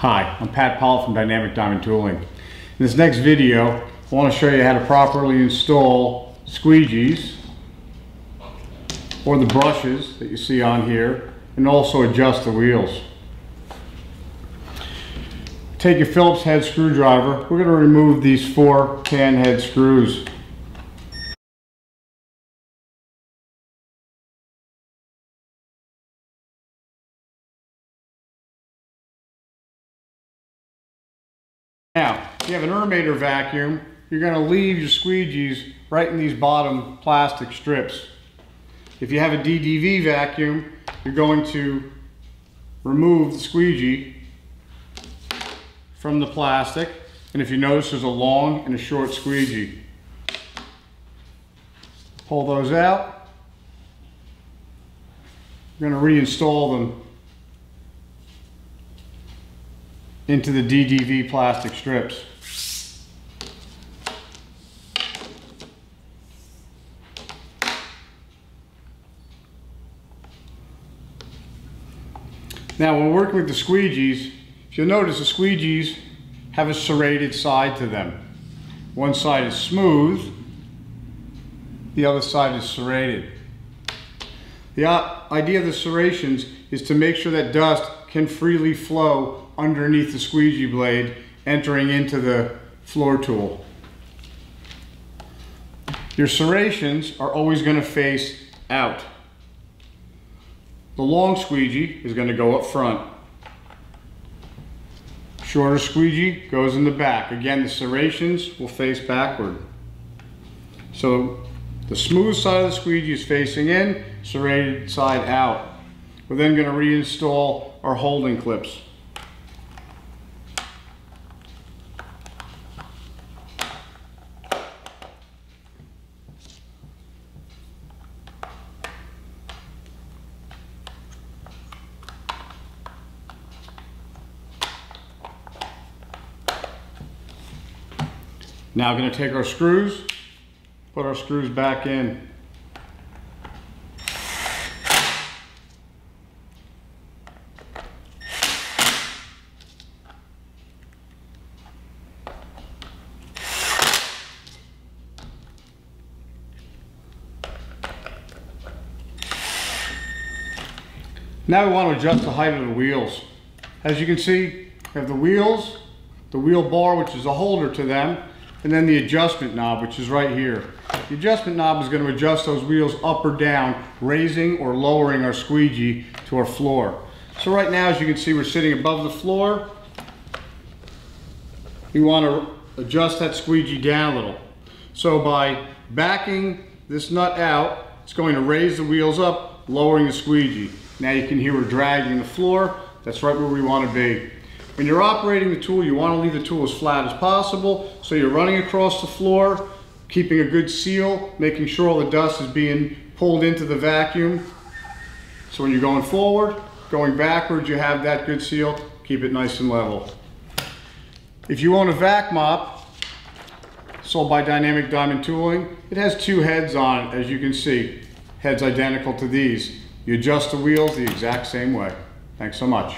Hi, I'm Pat Powell from Dynamic Diamond Tooling. In this next video, I want to show you how to properly install squeegees or the brushes that you see on here and also adjust the wheels. Take your Phillips head screwdriver. We're going to remove these four can head screws. Now, if you have an Ermator vacuum, you're going to leave your squeegees right in these bottom plastic strips. If you have a DDV vacuum, you're going to remove the squeegee from the plastic. And if you notice, there's a long and a short squeegee. Pull those out. We're going to reinstall them into the DDV plastic strips. Now when working with the squeegees, if you'll notice the squeegees have a serrated side to them. One side is smooth, the other side is serrated. The uh, idea of the serrations is to make sure that dust can freely flow underneath the squeegee blade entering into the floor tool. Your serrations are always going to face out. The long squeegee is going to go up front. Shorter squeegee goes in the back. Again, the serrations will face backward. So the smooth side of the squeegee is facing in, serrated side out. We're then going to reinstall our holding clips. Now we're going to take our screws, put our screws back in. Now we want to adjust the height of the wheels. As you can see, we have the wheels, the wheel bar, which is a holder to them, and then the adjustment knob, which is right here. The adjustment knob is going to adjust those wheels up or down, raising or lowering our squeegee to our floor. So right now, as you can see, we're sitting above the floor. You want to adjust that squeegee down a little. So by backing this nut out, it's going to raise the wheels up, lowering the squeegee. Now you can hear we're dragging the floor. That's right where we want to be. When you're operating the tool, you want to leave the tool as flat as possible. So you're running across the floor, keeping a good seal, making sure all the dust is being pulled into the vacuum. So when you're going forward, going backwards, you have that good seal. Keep it nice and level. If you own a vac mop, sold by Dynamic Diamond Tooling, it has two heads on it, as you can see. Heads identical to these. You adjust the wheels the exact same way. Thanks so much.